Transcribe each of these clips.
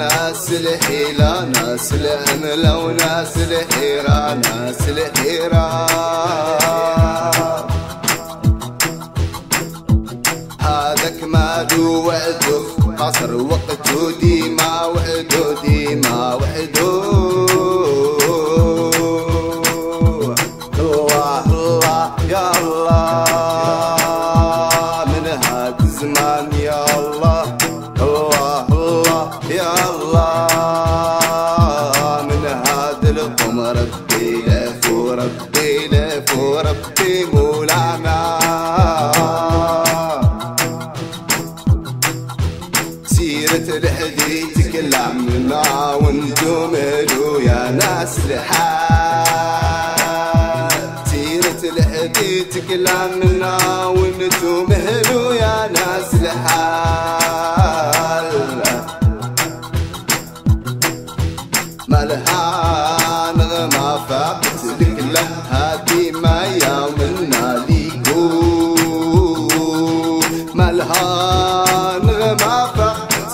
ناس الحيلة ناس الأمل وناس الحيرة ناس الحيرة. هذاك ما دو وعدو قصر وقتو ديما وعدو ديما وعدو لف وربي لف وربي مولانا. سيرة الحدي تكلمنا وأنتم يا ناس الحال سيرة الحدي تكلمنا وأنتم يا ناس الحال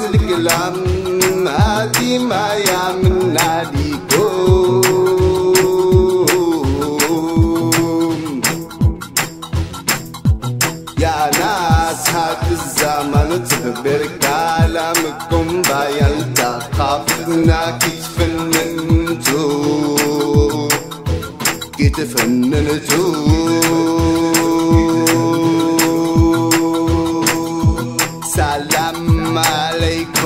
فقت لك لها ديما يومنا ليكو يا ناس هاد الزمن تخبر كلامكم بايلتا خافتنا كيف فننتو. كيف فننتو.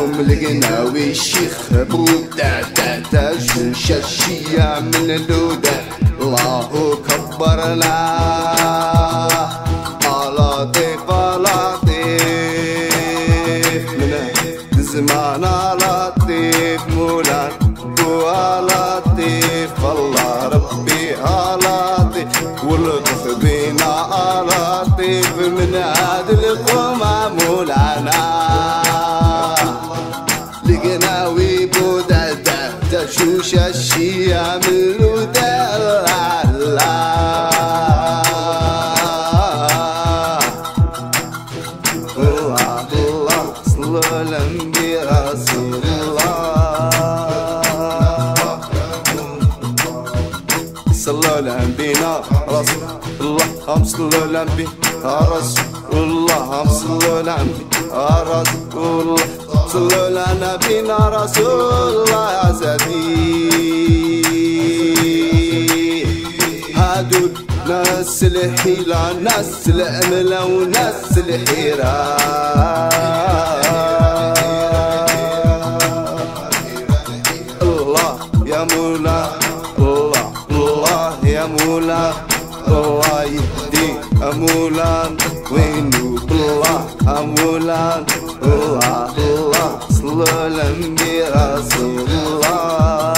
عليكم القناوي الشيخ ابو تا تا شاشية من الودة الله كبر لا لطيف لطيف من زمان لطيف مولان هو لطيف الله ربي لطيف واللطف بينا لطيف من هذا لقناوي بودا الشيا من الودا لا لا الله الله صلوا النبي رسول الله صلوا على نبينا رسول الله صلوا على نبي رسول الله هم صلوا على رسول الله صلوا على نبينا رسول الله يا سيدي هادو ناس الحيلة ناس الأمل وناس الحيرة الله يا مولا الله الله يا مولا الله يهدي أمولان وينوب الله أمولان الله الله صلوا على النبي رسول الله